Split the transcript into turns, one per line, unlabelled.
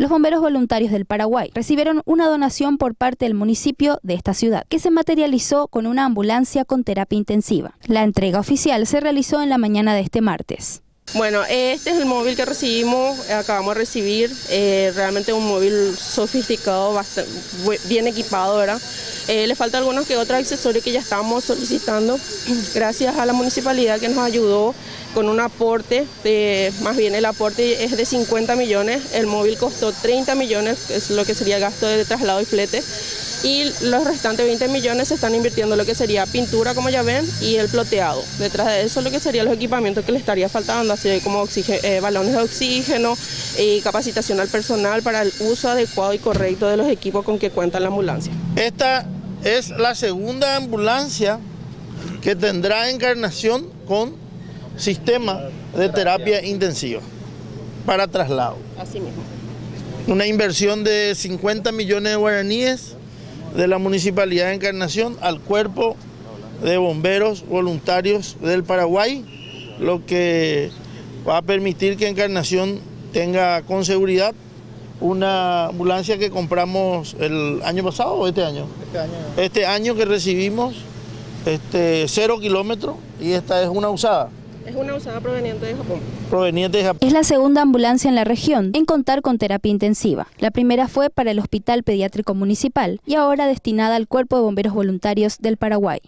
Los bomberos voluntarios del Paraguay recibieron una donación por parte del municipio de esta ciudad, que se materializó con una ambulancia con terapia intensiva. La entrega oficial se realizó en la mañana de este martes.
Bueno, este es el móvil que recibimos, acabamos de recibir, eh, realmente un móvil sofisticado, bastante, bien equipado, ¿verdad? Eh, le falta algunos que otros accesorios que ya estamos solicitando, gracias a la municipalidad que nos ayudó con un aporte, más bien el aporte es de 50 millones, el móvil costó 30 millones, es lo que sería gasto de traslado y flete, y los restantes 20 millones se están invirtiendo en lo que sería pintura, como ya ven, y el ploteado. Detrás de eso lo que serían los equipamientos que le estaría faltando, así como eh, balones de oxígeno y capacitación al personal para el uso adecuado y correcto de los equipos con que cuenta la ambulancia.
Esta es la segunda ambulancia que tendrá encarnación con sistema de terapia intensiva para traslado.
Así mismo.
Una inversión de 50 millones de guaraníes de la Municipalidad de Encarnación al cuerpo de bomberos voluntarios del Paraguay, lo que va a permitir que Encarnación tenga con seguridad una ambulancia que compramos el año pasado o este año. Este año, este año que recibimos este, cero kilómetros y esta es una usada.
Es una usada proveniente de Japón.
Proveniente de Japón.
Es la segunda ambulancia en la región en contar con terapia intensiva. La primera fue para el Hospital Pediátrico Municipal y ahora destinada al Cuerpo de Bomberos Voluntarios del Paraguay.